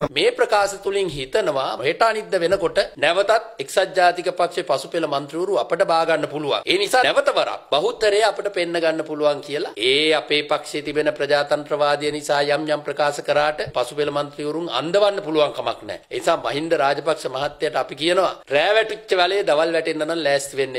මේ ප්‍රකාශ තුලින් හිතනවා හෙට අනිද්ද වෙනකොට නැවතත් එක්සත් ජාතික පක්ෂේ පසුපෙළ මන්ත්‍රීවරු අපට බා ගන්න පුළුවන්. ඒ නිසා නැවත වරක් බහුතරය අපට පෙන්න ගන්න පුළුවන් කියලා ඒ අපේ පක්ෂයේ තිබෙන ප්‍රජාතන්ත්‍රවාදය නිසා යම් යම් ප්‍රකාශ කරාට පසුපෙළ මන්ත්‍රීවරුන් අන්දවන්න පුළුවන් කමක් නැහැ. ඒ නිසා මහින්ද රාජපක්ෂ මහත්තයට අපි කියනවා රෑ වැටිච්ච වැලේ දවල් වැටෙන්න නම් ලෑස්ති වෙන්න